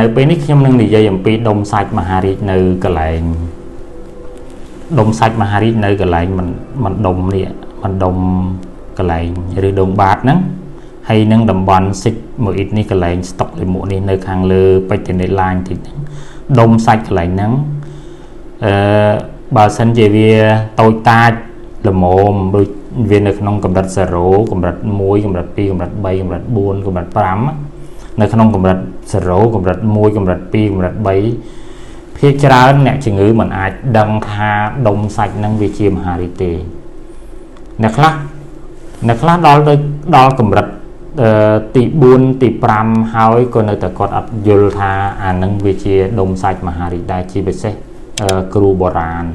នៅពេលនេះខ្ញុំនឹងនិយាយអំពីដុំសាច់មហារាជនៅកន្លែងដុំសាច់មហារាជនៅកន្លែងមិនមិនដុំនេះមិនដុំកន្លែងឬដងបាតហ្នឹងហើយនឹងតំបន់សិចមួយអ៊ីតនេះកន្លែងស្តុកលិមួកនេះនៅខាងលើបេតិនេតឡាញតិចហ្នឹងដុំសាច់កន្លែងហ្នឹងអឺបើសិនជាវាតូចតាចល្មមដូចវានៅក្នុងកម្រិត0កម្រិត1កម្រិត2កម្រិត3កម្រិត4កម្រិត5 នៅក្នុងកម្រិត0កម្រិត1កម្រិត2កម្រិត3ភាគច្រើនអ្នកជំងឺមិនអាចដឹងថាដុំសាច់ហ្នឹងវាជាមហារីកទេអ្នកខ្លះអ្នកខ្លះដល់ទៅដល់កម្រិតទី4ទី5ហើយក៏នៅតែគាត់អត់យល់ថាអានឹងវាជាដុំសាច់មហារីកដែរជាពិសេសគ្រូបុរាណ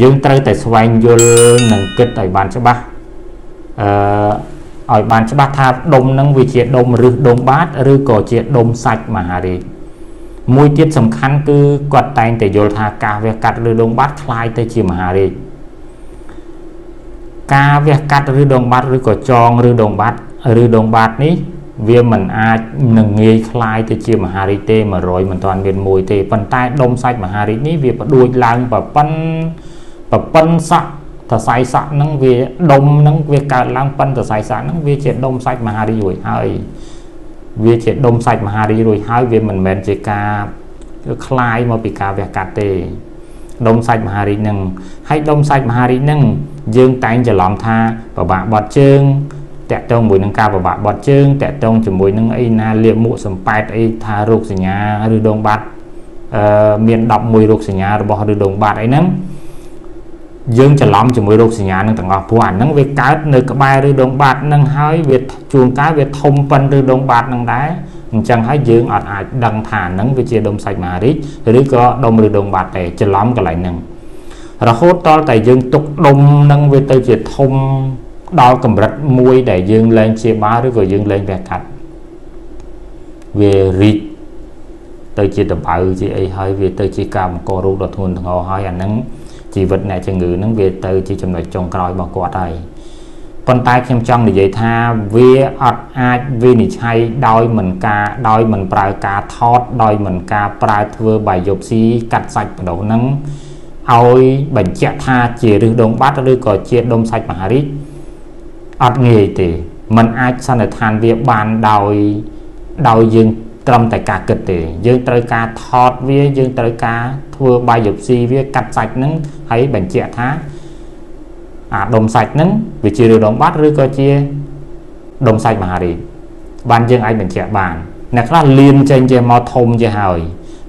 យើងត្រូវតែស្វែងយល់និងគិតឲ្យបានច្បាស់អឺ ឲ្យបានច្បាស់ថាដុំនឹងវាជាដុំឬដុំបាតឬក៏ជាដុំសាច់មហារាជមួយទៀតសំខាន់គឺគាត់តែងតែយល់ថាការវះកាត់ឬដុំបាតคล้ายទៅជាមហារាជការវះកាត់ឬដងបាត់ឬក៏ចងឬដងបាត់ឬដងបាត់នេះវាមិនអាចនឹងងាយคลายទៅជាមហារីកទេ100មិនទាន់មានមួយទេប៉ុន្តែដុំសាច់មហារីកនេះវាបដួចឡើងប្រប៉ិនប្រប៉ិនសក់ សរសៃសក់ហ្នឹងវាដុំហ្នឹងវាកើតឡើងប៉ិនសរសៃសក់ហ្នឹងវាជាដុំសាច់មហារីករួចហើយវាជាដុំសាច់មហារីករួចហើយវាមិនមែនជាការคลายមកពីការវះកាត់ទេដុំសាច់មហារីកហ្នឹងហើយដុំសាច់មហារីកហ្នឹងយើងតែងច្រឡំថាប្របាក់បត់ជើងតាក់ទងមួយនឹងការបបាក់បត់ជើងតាក់ទងជាមួយនឹងអីណាលៀបមួកសំប៉ែតអីថារោគសញ្ញាឬដងបាត់អឺមាន11រោគសញ្ញារបស់ឬដងបាត់អីហ្នឹង យើងច្រឡំជាមួយរោគសញ្ញានឹងទាំងអស់ព្រោះអាហ្នឹងវាកើតនៅក្បែរឬដងបាត់ហ្នឹងហើយវាជួនកាលវាធំប៉ុនឬដងបាត់ហ្នឹងដែរអញ្ចឹងហើយយើងអត់អាចដឹងថាហ្នឹងវាជាដុំសាច់មហារីកឬក៏ដុំឬដុំបាត់ទេច្រឡំកន្លែងហ្នឹងរហូតតតែយើងទុកដុំហ្នឹងវាទៅជាធំដល់កម្រិតមួយដែលយើងលែងជាបាឬក៏យើងលែងវះកាត់វារីកទៅជាដបៅជាអីហើយវាទៅជាការបង្ករោគដ៏ធ្ងន់ធ្ងរហើយអាហ្នឹង ជីវិតអ្នកជំងឺហ្នឹងវាទៅជាចំណុចចុងក្រោយរបស់គាត់ហើយប៉ុន្តែខ្ញុំចង់និយាយថាវាអត់អាចវិនិច្ឆ័យដោយមិនការដោយមិនប្រើការថតដោយមិនការប្រើធ្វើបាយយប់ស៊ីកាត់សាច់បដោះហ្នឹងឲ្យបញ្ជាក់ថាជារឹសដងបាត់ឬក៏ជាដុំសាច់មហារីកអត់ងាយទេมันអាចសន្និដ្ឋានវាបានដោយដោយយើងត្រឹមតែការគិតទេ យើងត្រូវការថតវាយើងត្រូវការ ធ្វើបាយយប់ស៊ីវាកាត់សាច់ហ្នឹងហើយបញ្ជាក់ថាអាដុំសាច់ហ្នឹងវាជារឿងដងបាត់ឬក៏ជាដុំសាច់មហារីកបានយើងអាចបញ្ជាក់បានអ្នកខ្លះលៀនចេញជាមកធំជាហើយ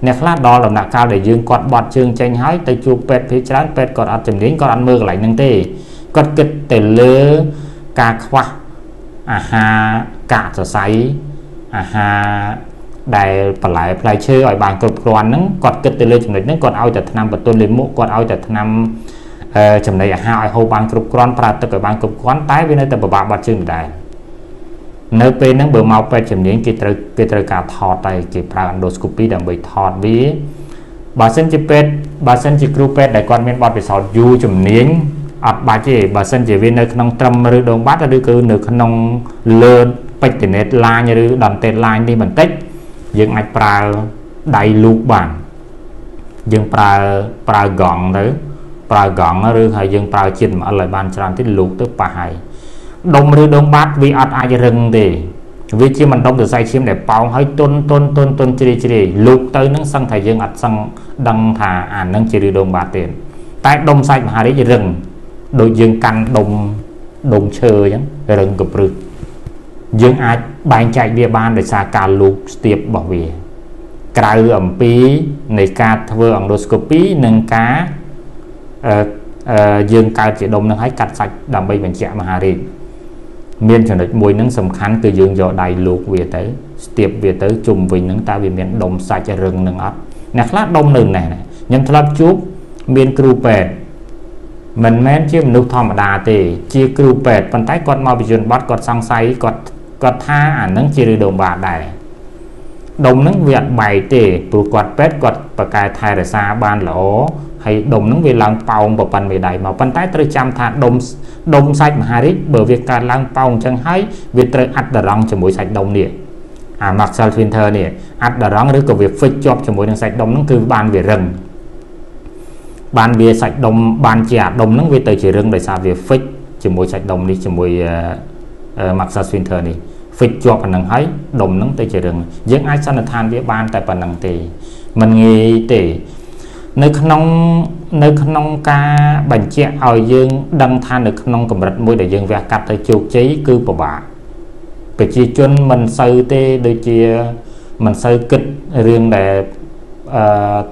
អ្នកខ្លះដល់ដំណាក់កាលដែលយើងគាត់បត់ជើងចេញហើយទៅជួបពេទ្យភេច្រើនពេទ្យគាត់អត់ជំនាញគាត់អត់មើលកន្លែងហ្នឹងទេគាត់គិតទៅលើការខ្វះអាហារកាកសរសៃអាហារ ដែលបន្លែផ្លែឈើឲ្យបានគ្រប់គ្រាន់ហ្នឹងគាត់គិតទៅលើចំណុចហ្នឹងគាត់ឲ្យតែថ្នាំបន្ទន់លាមកគាត់ឲ្យតែថ្នាំចំណីអាហារឲ្យហូបបានគ្រប់គ្រាន់ប្រើទឹកឲ្យបានគ្រប់គ្រាន់តែវានៅតែពិបាកបាត់ជើងដែរនៅពេលហ្នឹងបើមកពេទ្យជំនាញគេត្រូវគេត្រូវការថតតែគេប្រើ endoscopy ដើម្បីថតវាបើសិនជាពេទ្យបើសិនជាគ្រូពេទ្យដែលគាត់មានបទពិសោធន៍យូរជំនាញអត់បាច់ទេបើសិនជាវានៅក្នុងត្រឹមឬដងបាត់ឬគឺនៅក្នុងលើពេជ្រណេតឡាញឬដន្ទេតឡាញនេះបន្តិច យើងអាចប្រើដៃលូកបានយើងប្រើប្រើកង់ទៅប្រើកង់ឬហើយយើងប្រើជាតិម៉អិលឲ្យបានច្រើនតិចលូកទៅប៉ះហើយដុំឬដងបាត់វាអត់អាចរឹងទេវាជាមិនដុំសរសៃឈាមដែលប៉ោងហើយទុនទុនទុនទុនជ្រាយជ្រាយលូកទៅនឹងសឹងថាយើងអត់សឹងដឹងថាអានឹងជាឬដងបាត់ទេតែដុំសាច់មហារាជរឹងដូចយើងកាន់ដុំដុំឈើអញ្ចឹងរឹងកព្រឹស យើងអាចបែងចែកវាបានដោយសារការលូកស្ទាបរបស់វា ក្រៅអំពីនៃការធ្វើអង់ដូស្កូពីនិងការអឺយើងកើតជាដុំនឹងឲ្យកាត់សាច់ដើម្បីបញ្ជាក់មហារាជមានចំណុចមួយនឹងសំខាន់គឺយើងយកដៃលោកវាទៅ ស្ទាបវាទៅជុំវិញនឹងតើវាមានដុំសាច់រឹងនឹងអត់អ្នកខ្លះដុំនៅណេះខ្ញុំធ្លាប់ជួបមានគ្រូពេទ្យមិនមែនជាមនុស្សធម្មតាទេ ជាគ្រូពេទ្យប៉ុន្តែគាត់មកបញ្យន្តបត់គាត់សង្ស័យគាត់ គាត់ថាអានឹងជាឬដុំបាដែរដុំនឹងវាអត់បែកទេព្រោះគាត់ពេទ្យគាត់បកកែថែរក្សាបានល្អហើយដុំនឹងវាឡើងប៉ោងប្រប៉ិនមេដៃមកប៉ុន្តែត្រូវចាំថាដុំដុំសាច់មហារាជបើវាកើតឡើងប៉ោងអញ្ចឹងហើយវាត្រូវអត្តរង់ជាមួយសាច់ដុំនេះអា Maxwell Winter នេះអាត់ដរងឬក៏វា fix ជាប់ជាមួយនឹងសាច់ដុំហ្នឹងគឺបានវារឹងបានវាសាច់ដុំបានជាអាដុំហ្នឹងវាទៅជារឹងដោយសារវា fix ជាមួយសាច់ដុំនេះជាមួយ Maxwell Winter នេះ fix ជាប់ប៉ុណ្ណឹងហើយដុំហ្នឹងទៅជារឹងយើងអាចសន្និដ្ឋានវាបានតែប៉ុណ្ណឹងទេมันងាយទេនៅក្នុងនៅក្នុងការបញ្ជាក់ឲ្យយើងដឹងថានៅក្នុងកម្រិតមួយដែលយើងវះកាត់ទៅជោគជ័យគឺពិបាកប្រជាជនមិនសូវទេដូចជាមិនសូវគិតរឿងដែលអឺ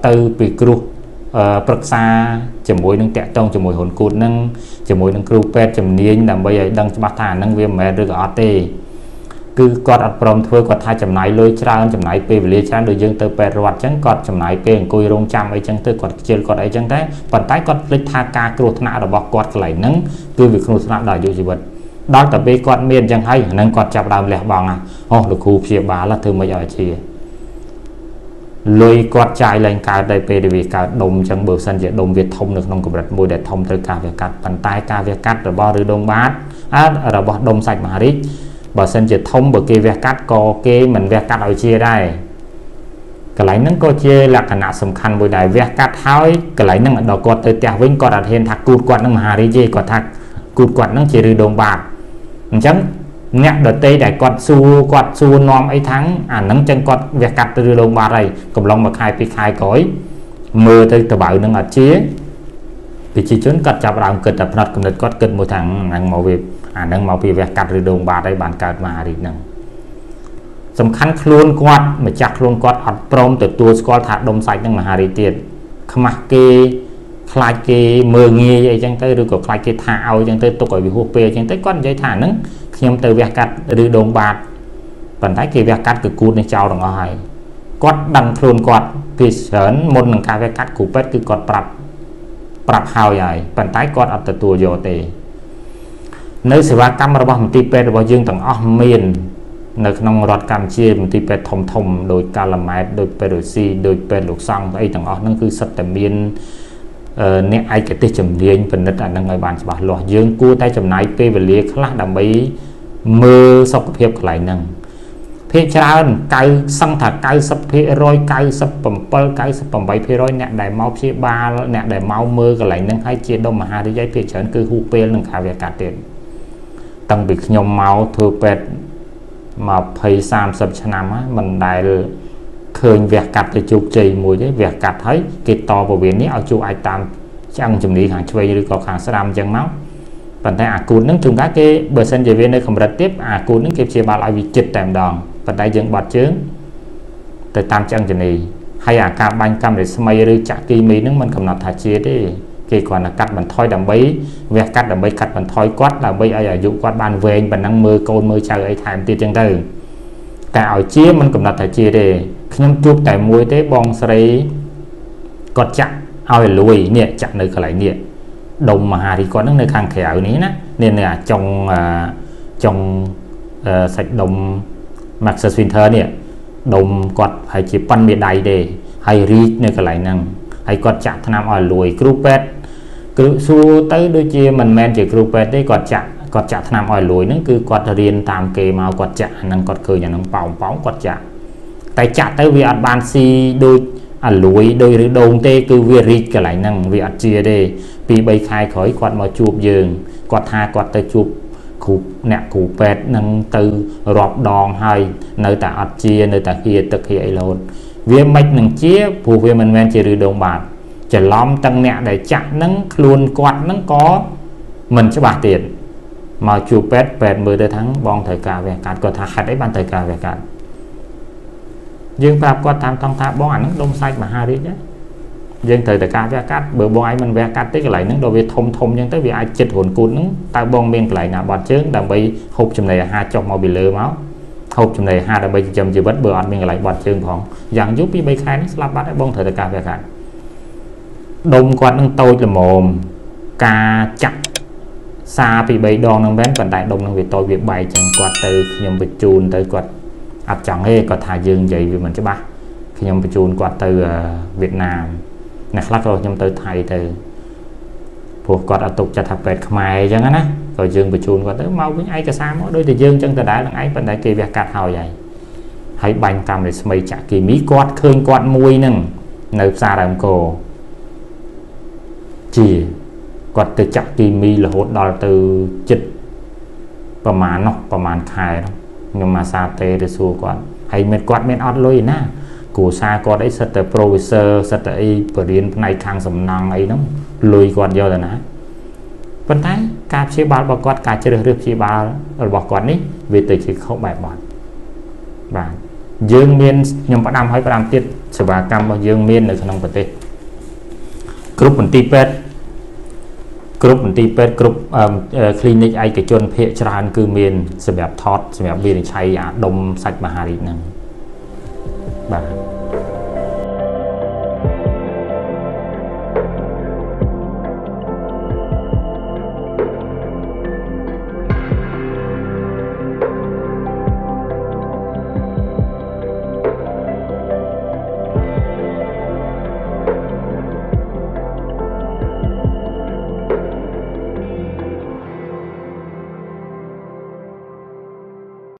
ទៅពីគ្រោះប្រឹក្សាជាមួយនឹងតាក់ទងជាមួយហ៊ុនគូតនឹងជាមួយនឹងគ្រូពេទ្យជំនាញដើម្បីឲ្យដឹងច្បាស់ថាអានឹងវាមិនមែនឬក៏អត់ទេ គឺគាត់អត់ព្រមធ្វើគាត់ថាចំណាយលុយច្រើនចំណាយពេលវេលាច្រើនដូចយើងទៅពេទ្យរដ្ឋអញ្ចឹងគាត់ចំណាយពេលអង្គុយរងចាំអីចឹងទៅគាត់ខ្ជិលគាត់អីចឹងតែប៉ុន្តែគាត់ភ្លេចថាការគ្រោះថ្នាក់របស់គាត់កន្លែងហ្នឹងគឺវាគ្រោះថ្នាក់ដល់អាយុជីវិតដល់តែពេលគាត់មានអញ្ចឹងហើយហ្នឹងគាត់ចាប់ដើមលះបង់ហ៎អូលោកគ្រូព្យាបាលធ្វើមិនឲ្យជាលុយគាត់ចាយឡើងកើតដល់ពេលដែលវាកើតដុំអញ្ចឹងបើសិនជាដុំវាធំនៅក្នុងកម្រិតមួយដែលធំត្រូវការវាកាត់ប៉ុន្តែការវាកាត់របស់ឬដងបាតរបស់ដុំសាច់មហារីក បើសិនជាធំបើគេវះកាត់ក៏គេមិនវះកាត់ឲ្យជាដែរកន្លែងហ្នឹងក៏ជាលក្ខណៈសំខាន់មួយដែរវះកាត់ហើយកន្លែងហ្នឹងដល់គាត់ទៅផ្ទះវិញគាត់អត់ហ៊ានថាគូតគាត់នឹងមហារីទេគាត់ថាគូតគាត់នឹងជាឬដងបាតអញ្ចឹងអ្នកដតីដែលគាត់សួរគាត់សួរនាំអីថាំងអាហ្នឹងចឹងគាត់វះកាត់ទៅឬដងបាតហើយកំឡុងមួយខែពីរខែក្រោយមើលទៅតបៅនឹងអត់ជា ប្រជាជនគាត់ចាប់ដើមគិតតែផ្នែកកំណត់គាត់គិតមួយថាហ្នឹងមកវាអាហ្នឹងមកពីវះកាត់ឬដងបាតហើយបានកើតមហារីកហ្នឹងសំខាន់ខ្លួនគាត់ម្ចាស់ខ្លួនគាត់អត់ព្រមទទួលស្គាល់ថាដុំសាច់នឹងមហារីកទៀតខ្មាស់គេខ្លាចគេមើងងាយអីចឹងទៅឬក៏ខ្លាចគេថាឲ្យចឹងទៅទុកឲ្យវាហួសពេលចឹងទៅគាត់និយាយថាហ្នឹងខ្ញុំទៅវះកាត់ឬដងបាតប៉ុន្តែគេវះកាត់គឺគូតនេះចោលទាំងអស់ហើយគាត់ដឹងខ្លួនគាត់ពីច្រើនមុននឹងការវះកាត់គ្រូពេទ្យគឺគាត់ប្រាប់ ប្រាប់ហើយហើយប៉ុន្តែគាត់អត់ទទួលយកទេ នៅសេវាកម្មរបស់មន្ទីរពេទ្យរបស់យើងទាំងអស់មាននៅក្នុងរដ្ឋកម្ពុជាមន្ទីរពេទ្យធំធំដោយកាឡាម៉ែតដោយពេទ្យរុស៊ីដោយពេទ្យលោកសង្ឃអីទាំងអស់ហ្នឹងគឺសិតតែមានអ្នកឯកទេសជំនាញពិនិត្យអានឹងឲ្យបានច្បាស់លាស់យើងគួរតែចំណាយពេលវេលាខ្លះដើម្បីមើលសុខភាពកន្លែងហ្នឹង ភាគច្រើន9សឹងថា90% 97 98%អ្នកដែលមកព្យាបាលអ្នកដែលមកមើលកន្លែងហ្នឹងហើយជាដុំមហារាជភាគច្រើនគឺហួសពេលនឹងខាវកាត់ទៀតតាំងពីខ្ញុំមកធ្វើពេទ្យ20 30ឆ្នាំហើយមិនដែលឃើញវះកាត់ទៅជោគជ័យមួយទេវះកាត់ហើយគេតពវៀននេះឲ្យជួអាចតាមចាំងជំនីខាងឆ្វេងឬក៏ខាងស្ដាំអញ្ចឹងមកប៉ុន្តែអាគូតនឹងជួនកាលគេបើសិនជាវានៅកម្រិតទៀតអាគូតនឹងគេព្យាបាលឲ្យវាចិត្តតែម្ដង ប៉ុន្តែយើងបាត់ជើងទៅតាមចាំងជំនីហើយអាការបាញ់កាំរស្មីឬចាក់គីមីនឹងមិនកំណត់ថាជាទេគេគ្រាន់តែកាត់បន្ថយដើម្បីវះកាត់ដើម្បីកាត់បន្ថយគាត់ដើម្បីឲ្យអាយុគាត់បានវែងប៉ុណ្ណឹងមើលកូនមើលចៅអីថែមទៀតចឹងទៅតែឲ្យជាមិនកំណត់ថាជាទេខ្ញុំជួបតែមួយទេបងស្រីគាត់ចាក់ឲ្យលួយនេះចាក់នៅកន្លែងនេះដុំមហារីគាត់នឹងនៅខាងក្រៅនេះណានេះនៅអាចុងចុងសាច់ដុំ Maxus Winter នេះដុំគាត់ហើយជាប៉ុនមេដៃទេហើយរីកនៅកន្លែងហ្នឹងហើយគាត់ចាក់ថ្នាំឲ្យលួយគ្រូពេទ្យគឺសួរទៅដូចជាមិនមែនជាគ្រូពេទ្យទេគាត់ចាក់គាត់ចាក់ថ្នាំឲ្យលួយហ្នឹងគឺគាត់រៀនតាមគេមកគាត់ចាក់អាហ្នឹងគាត់ឃើញអាហ្នឹងប៉ោងប៉ោងគាត់ចាក់តែចាក់ទៅវាអត់បានស៊ីដូចអាលួយដូចឬដូងទេគឺវារីកកន្លែងហ្នឹងវាអត់ជាទេពី3ខែក្រោយគាត់មកជួបយើងគាត់ថាគាត់ទៅជួប គ្រូអ្នកគ្រូពេទ្យនឹងទៅរាប់ដងហើយនៅតែអត់ជានៅតែហៀទឹកហៀអីរហូតវាមិននឹងជាព្រោះវាមិនមែនជាឬដងបាទច្រឡំទាំងអ្នកដែលចាក់នឹងខ្លួនគាត់នឹងក៏មិនច្បាស់ទៀតមកជួបពេទ្យពេទ្យមើលទៅថាបងត្រូវការវះកាត់គាត់ថាហេតុអីបានត្រូវការវះកាត់យើងប្រាប់គាត់តាមតង់ថាបងអានឹងដុំសាច់មហារាជណា យើងត្រូវតែការវះកាត់បើបងឯងមិនវះកាត់ទេកន្លែងហ្នឹងដល់វាធំធំអញ្ចឹងទៅវាអាចចិត្តរុនគូតហ្នឹងតើបងមានកន្លែងណាបាត់ជើងដើម្បីហូបចំណីអាហារចុះមកពីលើមកហូបចំណីអាហារដើម្បីចិញ្ចឹមជីវិតបើអត់មានកន្លែងបាត់ជើងផងយ៉ាងយូរពី3ខែនេះស្លាប់បាត់ហើយបងត្រូវតែការវះកាត់ដុំគាត់នឹងតូចល្មមការចាក់សាពី3ដងហ្នឹងមែនប៉ុន្តែដុំហ្នឹងវាតូចវាបែកចឹងគាត់ទៅខ្ញុំបញ្ជូនទៅគាត់អត់ចង់ទេគាត់ថាយើងនិយាយវាមិនច្បាស់ខ្ញុំបញ្ជូនគាត់ទៅវៀតណាម អ្នកខ្លះក៏ខ្ញុំទៅថៃទៅព្រោះគាត់អត់ទុកចិត្តថាពេទ្យខ្មែរអញ្ចឹងណាក៏យើងបញ្ជូនគាត់ទៅមកវិញឯកសារមកដូចតែយើងអញ្ចឹងដដែលនឹងឯងប៉ុន្តែគេវះកាត់ហើយហើយហើយបាញ់កាំរស្មីចាក់គីមីគាត់ឃើញគាត់មួយហ្នឹងនៅផ្សារដើមកោជាគាត់ទៅចាក់គីមីរហូតដល់ទៅចិត្តប្រមាណនោះប្រមាណខែនោះខ្ញុំអាសាទេទៅសួរគាត់ហើយមានគាត់មានអត់លុយណា គ្រួសារគាត់អីសិតតែ professor សិតតែអីបរៀនផ្នែកខាងសំណង់អីហ្នឹងលុយគាត់យកទៅណាប៉ុន្តែការព្យាបាលរបស់គាត់ការជ្រើសរើសព្យាបាលរបស់គាត់នេះវាទៅជាខុសបែបបត់បាទយើងមានខ្ញុំផ្ដាំឲ្យផ្ដាំទៀតសេវាកម្មរបស់យើងមាននៅក្នុងប្រទេសគ្រប់មន្ទីរពេទ្យគ្រប់មន្ទីរពេទ្យគ្រប់ clinic ឯកជនភាគច្រើន គឺមានសម្រាប់ថតសម្រាប់វិនិច្ឆ័យអាដុំសាច់មហារីកហ្នឹងបាទ